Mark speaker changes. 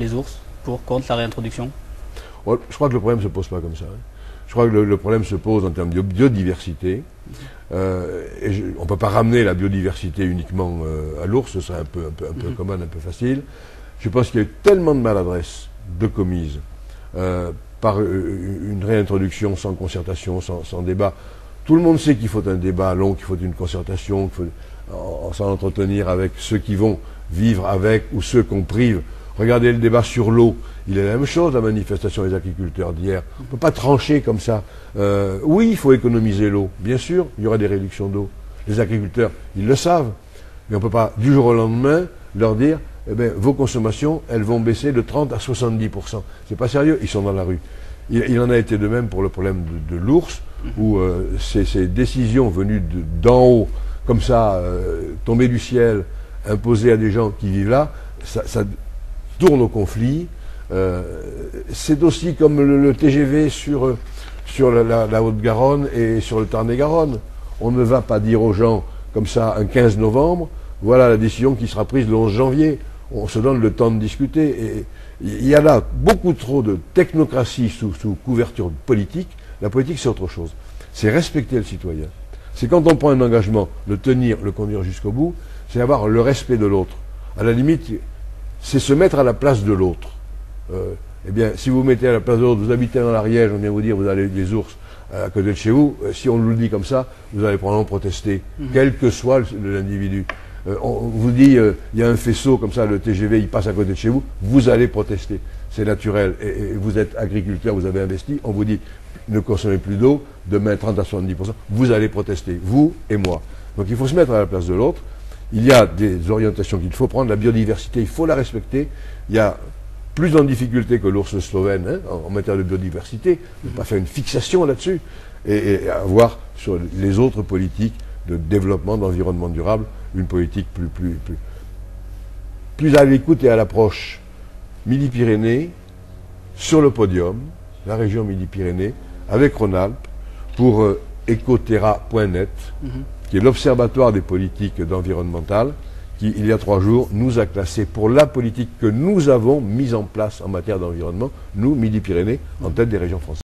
Speaker 1: les ours pour contre la réintroduction?
Speaker 2: Ouais, Je crois que le problème ne se pose pas comme ça. hein. Je crois que le, le problème se pose en termes de biodiversité. Euh, et je- on ne peut pas ramener la biodiversité uniquement euh, à l'ours, ce serait un peu, un peu, un peu
Speaker 1: Mhm.
Speaker 2: commode, un peu facile. Je pense qu'il y a eu tellement de maladresse de commises euh, par une réintroduction sans concertation, sans, sans débat. Tout le monde sait qu'il faut un débat long, qu'il faut une concertation, qu'il faut en- s'en entretenir avec ceux qui vont vivre avec ou ceux qu'on prive. Regardez le débat sur l'eau. Il est la même chose, la manifestation des agriculteurs d'hier. On ne peut pas trancher comme ça. Euh, oui, il faut économiser l'eau. Bien sûr, il y aura des réductions d'eau. Les agriculteurs, ils le savent. Mais on ne peut pas, du jour au lendemain, leur dire eh ben, vos consommations, elles vont baisser de 30 à 70% C'est pas sérieux, ils sont dans la rue. Il, en a été de même pour le problème de, l'ours, où euh, ces, décisions venues de- d'en haut, comme ça, euh, tombées du ciel, imposées à des gens qui vivent là, ça tourne au conflit. Euh, c'est aussi comme le, TGV sur, euh, sur la Haute-Garonne et sur le Tarn-et-Garonne. On ne va pas dire aux gens, comme ça, un 15 novembre, voilà la décision qui sera prise le 11 janvier. On se donne le temps de discuter. Et il y a là beaucoup trop de technocratie sous, sous couverture politique. La politique, c'est autre chose. C'est respecter le citoyen. C'est quand on prend un engagement, le tenir, le conduire jusqu'au bout, c'est avoir le respect de l'autre. À la limite, c'est se mettre à la place de l'autre. Euh, eh bien, si vous vous mettez à la place de l'autre, vous habitez dans l'Ariège, on vient vous dire, vous avez des ours euh, à côté de chez vous, euh, si on nous le dit comme ça, vous allez probablement protester, quel que soit l'individu. Euh, on vous dit, euh, il y a un faisceau comme ça, le TGV, il passe à côté de chez vous, vous allez protester. C'est naturel. Et, et vous êtes agriculteur, vous avez investi, on vous dit, ne consommez plus d'eau, demain 30 à 70%, vous allez protester, vous et moi. Donc il faut se mettre à la place de l'autre. Il y a des orientations qu'il faut prendre. La biodiversité, il faut la respecter. Il y a plus en difficulté que l'ours slovène hein, en, matière de biodiversité. Ne pas faire une fixation là-dessus. Et, avoir sur les autres politiques de développement, d'environnement durable, une politique plus, plus, plus, plus à l'écoute et à l'approche. Midi-Pyrénées, sur le podium, la région Midi-Pyrénées, avec Rhône-Alpes, pour euh, ecoterra.net, qui est l'observatoire des politiques d'environnemental, qui, il y a trois jours, nous a classés pour la politique que nous avons mise en place en matière d'environnement, nous, Midi-Pyrénées, en tête des régions françaises.